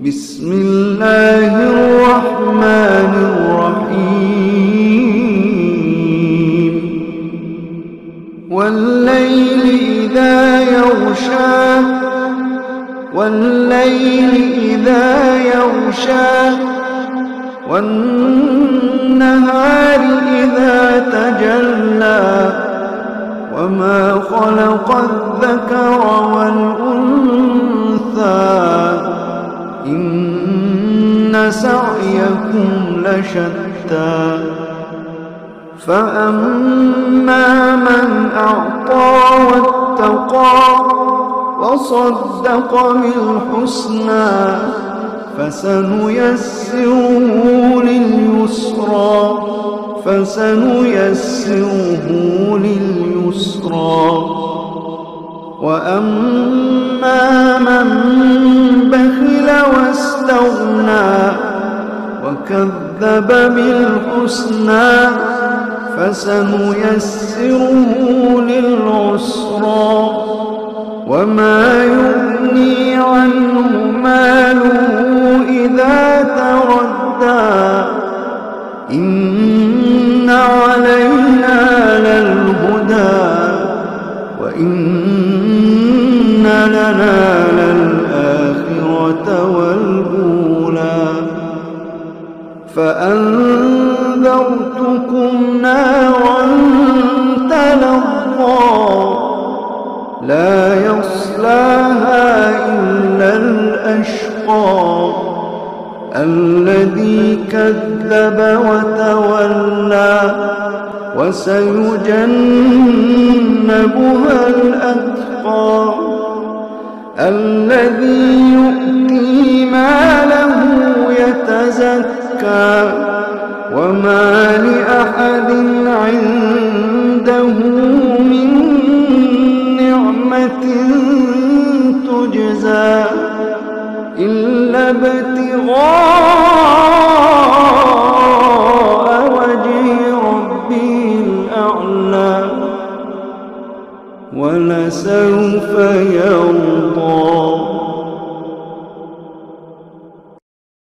بسم الله الرحمن الرحيم. والليل إذا يغشى والليل إذا يغشى والنهار إذا تجلى. وما خلق الذكر والأنثى إن سعيكم لشتى فأما من أعطى واتقى وصدق بالحسنى فسنيسره لليسرى فسنيسره لليسرى وأما من وكذب بالحسنى فسنيسره للعسرى وما يغني عنه ماله إذا تردى. إن علينا للهدى وإن لنا للآخرة فأنذرتكم نارا تلظى لا يصلاها إلا الأشقى الذي كذب وتولى وسيجنبها الأتقى الذي يؤتي ماله يتزكى وما لأحد عنده من نعمة تجزى إلا ابتغاء وجه ربه الأعلى ولسوف يرضى.